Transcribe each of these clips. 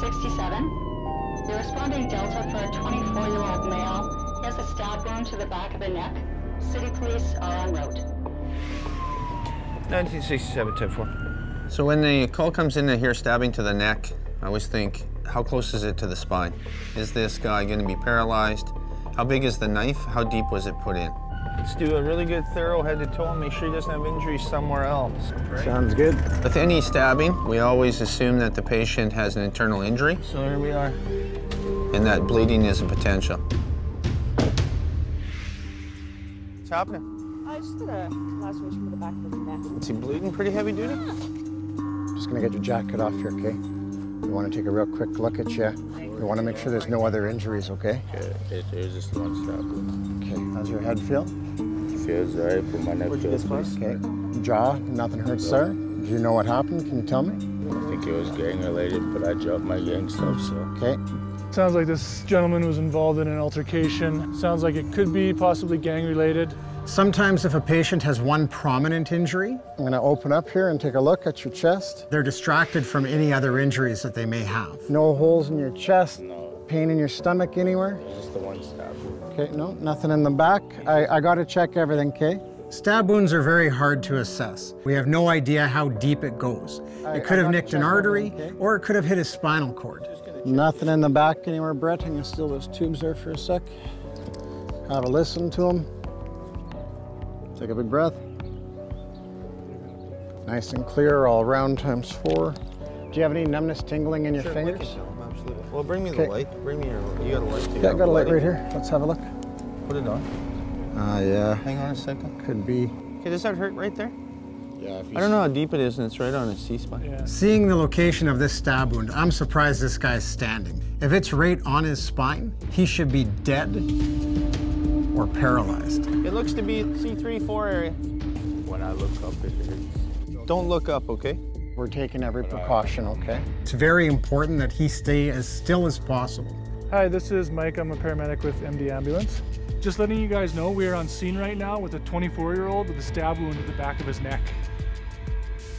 67. You're responding Delta for a 24-year-old male. He has a stab wound to the back of the neck. City police are en route. 1967, 10-4. So when the call comes in to hear stabbing to the neck, I always think, how close is it to the spine? Is this guy going to be paralyzed? How big is the knife? How deep was it put in? Let's do a really good thorough head to toe and make sure he doesn't have injuries somewhere else. Right? Sounds good. With any stabbing, we always assume that the patient has an internal injury. So here we are. And that bleeding is a potential. What's happening? I just got a laceration for the back of his neck. Is he bleeding pretty heavy duty? Just gonna get your jacket off here, okay? We want to take a real quick look at you. We want to make sure there's no other injuries, okay? Okay, there's just one stab. Okay, how's your head feel? Feels right, but my neck feels Okay. Jaw, nothing hurts there. Do you know what happened? Can you tell me? I think it was gang related, but I dropped my gang stuff, so. Okay. Sounds like this gentleman was involved in an altercation. Sounds like it could be possibly gang related. Sometimes if a patient has one prominent injury, I'm gonna open up here and take a look at your chest. They're distracted from any other injuries that they may have. No holes in your chest? No. Pain in your stomach anywhere? Just the one stab. Okay, no, nothing in the back. I, I gotta check everything, okay? Stab wounds are very hard to assess. We have no idea how deep it goes. It could have nicked an artery, or it could have hit his spinal cord. Nothing in the back anywhere, Brett. I'm gonna steal those tubes there for a sec. Have a listen to them. Take a big breath. Nice and clear all round times four. Do you have any numbness tingling in your Sure, fingers? Well, bring me Okay. the light. Bring me your, you got a light too. Yeah, I got a light right here. Let's have a look. Put it on. Ah, yeah. Hang on a second. Could be. Okay, does that hurt right there? Yeah, I don't know how deep it is, and it's right on his C-spine. Yeah. Seeing the location of this stab wound, I'm surprised this guy's standing. If it's right on his spine, he should be dead or paralyzed. It looks to be C3, 4 area. When I look up, it hurts. Don't look up, okay? We're taking every uh, precaution, okay? It's very important that he stay as still as possible. Hi, this is Mike. I'm a paramedic with MD Ambulance. Just letting you guys know, we are on scene right now with a 24 year old with a stab wound to the back of his neck.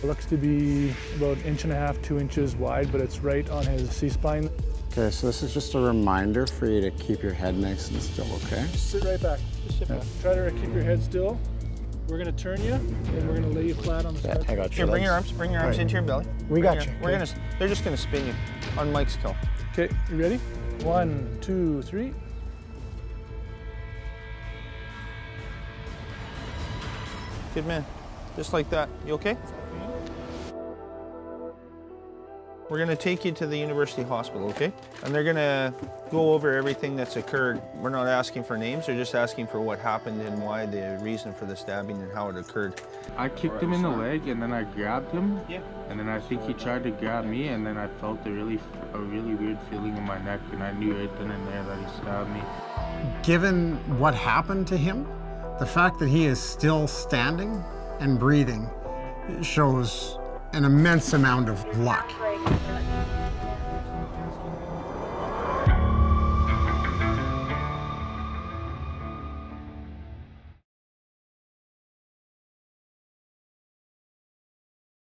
It looks to be about an inch and a half, two inches wide, but it's right on his C spine. Okay, so this is just a reminder for you to keep your head nice and still, okay? Sit right back. Just sit back. Try to keep your head still. We're gonna turn you, and we're gonna lay you flat on the Yeah, stretcher. I got Here, bring your arms. Bring your arms Right. into your belly. We Bring got your- you, We're okay. gonna. They're just gonna spin you on Mike's kill. Okay, you ready? One, two, three. Good man. Just like that. You okay? We're gonna take you to the university hospital, okay? And they're gonna go over everything that's occurred. We're not asking for names, they're just asking for what happened and why, the reason for the stabbing and how it occurred. I kicked him in the leg and then I grabbed him. Yeah. And then I think he tried to grab me and then I felt a really a really weird feeling in my neck and I knew right then and there that he stabbed me. Given what happened to him, the fact that he is still standing and breathing shows an immense amount of luck. Thank you.